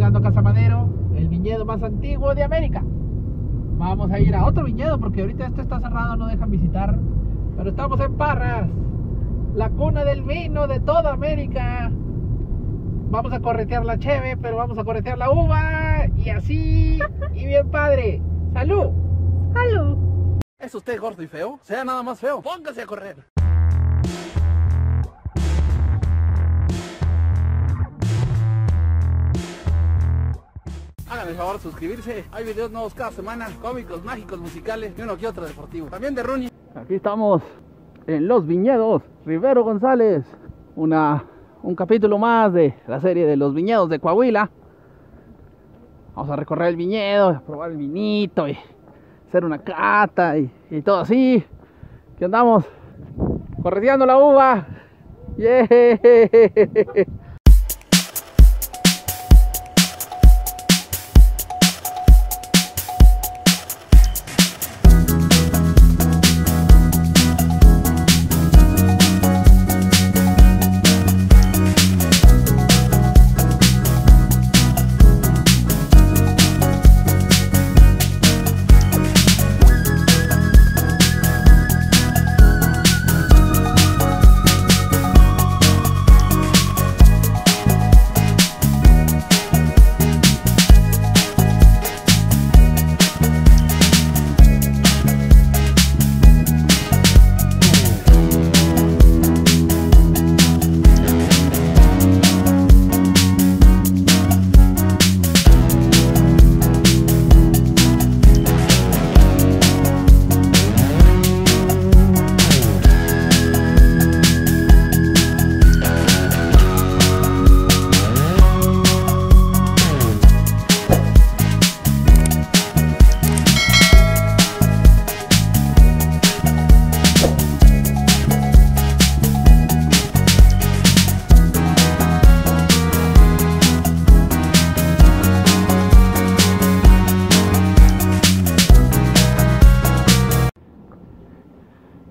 llegando a Casa Madero, el viñedo más antiguo de América. Vamos a ir a otro viñedo porque ahorita este está cerrado, no dejan visitar. Pero estamos en Parras, la cuna del vino de toda América. Vamos a corretear la cheve, pero vamos a corretear la uva y así, y bien padre. ¡Salud! ¡Salud! ¿Es usted gordo y feo? Sea nada más feo, póngase a correr. El favor suscribirse. Hay videos nuevos cada semana, cómicos, mágicos, musicales y uno que otro deportivo. También de Rooney. Aquí estamos en Los Viñedos, Rivero González. Una, un capítulo más de la serie de Los Viñedos de Coahuila. Vamos a recorrer el viñedo, a probar el vinito y hacer una cata y, todo así. Aquí andamos correteando la uva. ¡Yeah!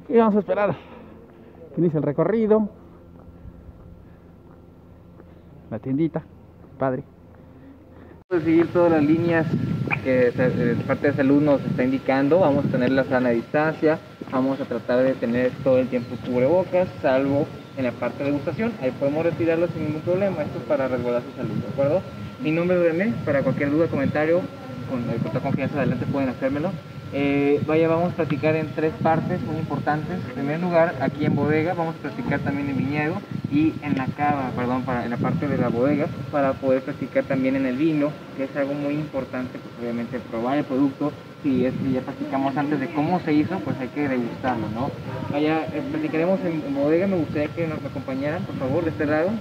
Y vamos a esperar que inicie el recorrido. La tiendita, padre. Vamos a seguir todas las líneas que eh, parte de salud nos está indicando. Vamos a tener la sana distancia. Vamos a tratar de tener todo el tiempo cubrebocas, salvo en la parte de degustación. Ahí podemos retirarlo sin ningún problema. Esto es para resguardar su salud, ¿de acuerdo? Mi nombre es René. Para cualquier duda, comentario, con el total confianza adelante pueden hacérmelo. Eh, vaya, vamos a platicar en tres partes muy importantes. En primer lugar, aquí en bodega, vamos a platicar también en viñedo y en la cava, perdón, en la parte de la bodega, para poder platicar también en el vino, que es algo muy importante, pues obviamente probar el producto. Si es que ya platicamos antes de cómo se hizo, pues hay que degustarlo, ¿no? Vaya, eh, platicaremos en bodega, me gustaría que nos acompañaran, por favor, de este lado.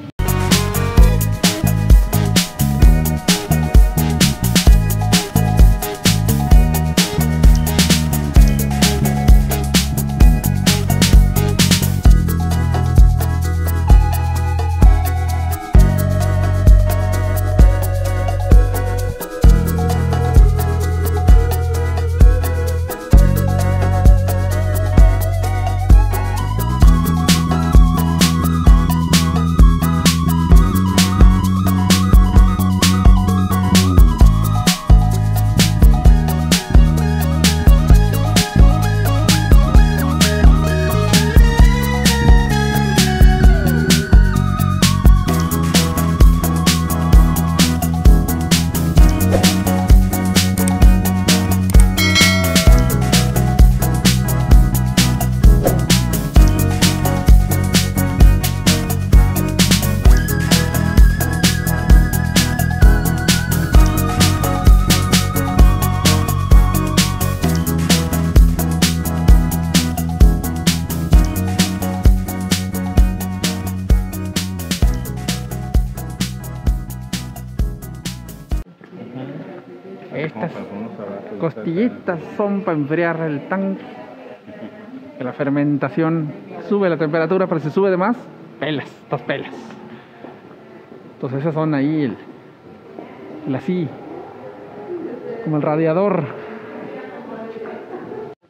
Costillitas son para enfriar el tanque. Que la fermentación sube la temperatura, pero si sube de más, pelas, dos pelas. Entonces esas son ahí el, el así, como el radiador.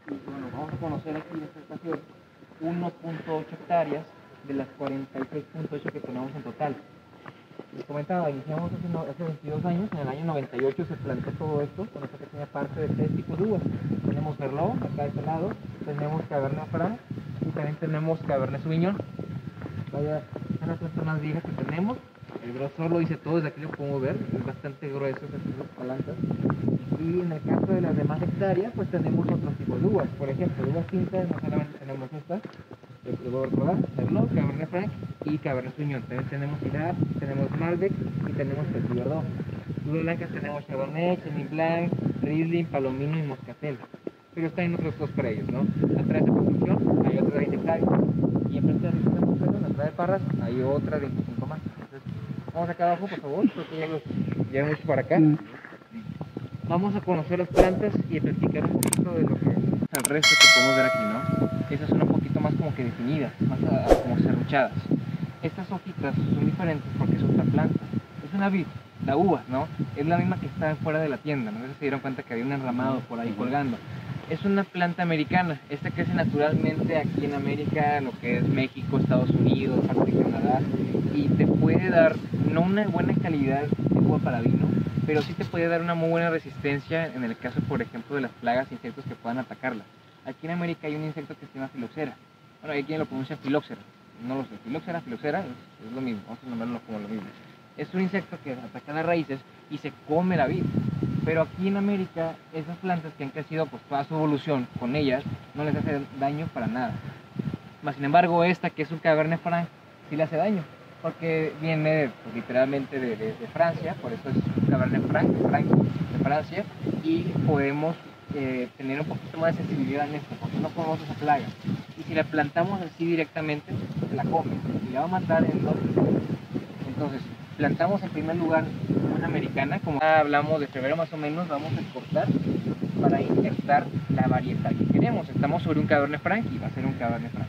Bueno, vamos a conocer aquí esta estación 1.8 hectáreas de las 46.8 que tenemos en total. Comentaba, iniciamos hace, hace 22 años, en el año 98 se plantó todo esto, con esta pequeña parte de tres tipos de uvas. Tenemos Merlot, acá de este lado, tenemos Cabernet Franc y también tenemos Cabernet Sauvignon. Vaya, son las más viejas que tenemos. El grosor lo dice todo, desde aquí lo podemos ver, es bastante grueso estas plantas. Y en el caso de las demás hectáreas, pues tenemos otros tipos de uvas. Por ejemplo, uvas tintas, no solamente tenemos estas, les a recordar, Merlot, Cabernet Franc y Cabernet Sauvignon. También tenemos Syrah, tenemos Malbec y tenemos Petit Verdot. Uvas blancas tenemos Chardonnay, Chenin Blanc, Riesling, Palomino y Moscatel. Pero están en otros dos predios, ¿no? Atrás de construcción hay otras 20 hectáreas. Y enfrente de la construcción, atrás de Parras, hay otras 25 más. Entonces, vamos acá abajo, por favor, porque ya los llevan mucho para acá. Vamos a conocer las plantas y a platicar un poquito de lo que el resto que podemos ver aquí, ¿no? Esas son un poquito más como que definidas, más a- a- como serruchadas. Estas hojitas son diferentes porque es otra planta. Es una vid, la uva, ¿no? Es la misma que está fuera de la tienda, ¿no? Se dieron cuenta que había un enramado por ahí colgando. Es una planta americana. Esta crece naturalmente aquí en América, lo que es México, Estados Unidos, parte de Canadá. Y te puede dar, no una buena calidad de uva para vino, pero sí te puede dar una muy buena resistencia en el caso, por ejemplo, de las plagas e insectos que puedan atacarla. Aquí en América hay un insecto que se llama filoxera. Bueno, hay quien lo pronuncia filóxera. No lo sé. Filoxera, filoxera, es, lo mismo. Vamos a nombrarlo como lo mismo. Es un insecto que ataca las raíces y se come la vid. Pero aquí en América, esas plantas que han crecido pues toda su evolución con ellas, no les hace daño para nada. Más sin embargo, esta que es un Cabernet Franc, sí le hace daño. Porque viene pues, literalmente de, de- Francia, por eso es Cabernet Franc, Franc de Francia, y podemos eh, tener un poquito más de sensibilidad en esto, porque no conocemos esa plaga. Si la plantamos así directamente, la come y la va a matar en dos. Entonces, plantamos en primer lugar una americana, como ya hablamos de febrero más o menos, vamos a cortar para inyectar la varietal que queremos. Estamos sobre un Cabernet Franc y va a ser un Cabernet Franc.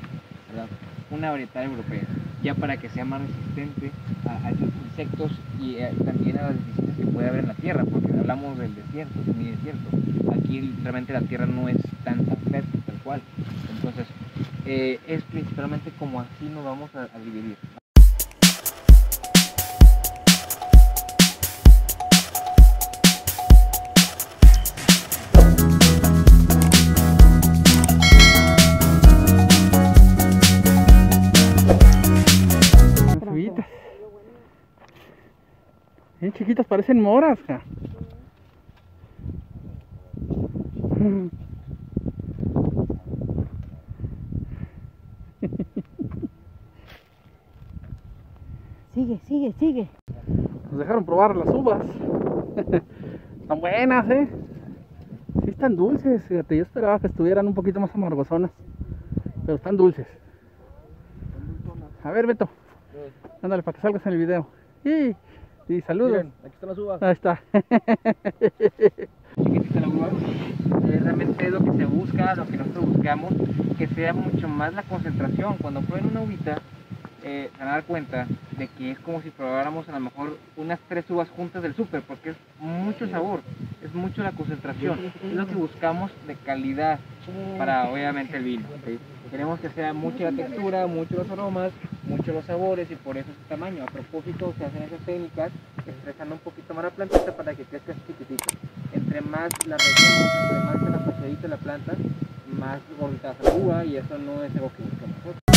Una varietal europea, ya para que sea más resistente a, a estos insectos y eh, también a las deficiencias que puede haber en la tierra, porque hablamos del desierto, semi desierto. Aquí realmente la tierra no es tan tan fértil tal cual. Entonces, eh, es principalmente como así nos vamos a, a dividir. Bien chiquitas, parecen moras. Sigue, sigue, sigue. Nos dejaron probar las uvas. están buenas, ¿eh? Sí están dulces, fíjate. Yo esperaba que estuvieran un poquito más amargosonas. Pero están dulces. A ver, Beto. Ándale, para que salgas en el video. Y, y saludos. Miren, aquí están las uvas. Ahí está. chiquitita la uva, eh, realmente es lo que se busca, lo que nosotros buscamos, que sea mucho más la concentración. Cuando prueben una uvita, eh, se van a dar cuenta de que es como si probáramos a lo mejor unas tres uvas juntas del súper, porque es mucho sabor, es mucho la concentración, es lo que buscamos de calidad para obviamente el vino. Queremos que sea mucha la textura, muchos los aromas, muchos los sabores y por eso ese tamaño. A propósito, se hacen esas técnicas estresando un poquito más la plantita para que crezca chiquitito. Entre más la reguemos, entre más se la paseadita la planta, más gordita la uva y eso no es algo que buscamos nosotros.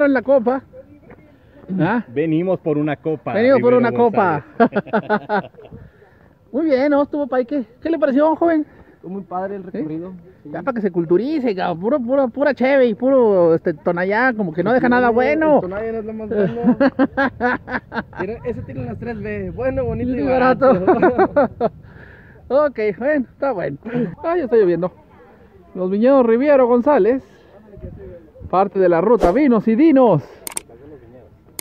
Regalaron la copa. ¿Ah? Venimos por una copa. Venimos por una copa. Muy bien, ¿no? Estuvo para ¿Qué, ¿Qué le pareció, joven? Estuvo muy padre el recorrido. Ya para que se culturice, cabrón. Puro, puro, pura cheve y puro este, tonallá, como que no deja nada bueno. Tonaya no es lo más bueno. Mira, Ese tiene las 3B. Bueno, bonito y Y barato. barato. ok, bueno, está bueno. Ah, ya está lloviendo. Los viñedos Riviero González, parte de la ruta Vinos y Dinos.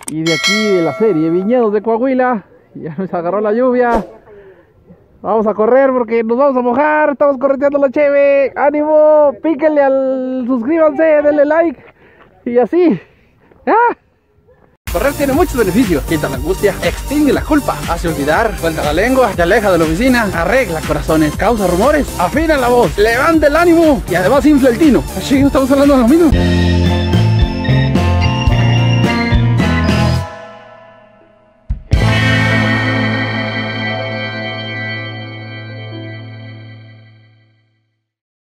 Y de aquí de la serie Viñedos de Coahuila, ya nos agarró la lluvia. Vamos a correr porque nos vamos a mojar. Estamos correteando la cheve. ¡Ánimo! Píquenle al. Suscríbanse, denle like. Y así. ¡Ah! Correr tiene muchos beneficios. Quita la angustia, extingue la culpa, hace olvidar, suelta la lengua, te aleja de la oficina, arregla corazones, causa rumores, afina la voz, levanta el ánimo y además infla el tino. Así estamos hablando de lo mismo.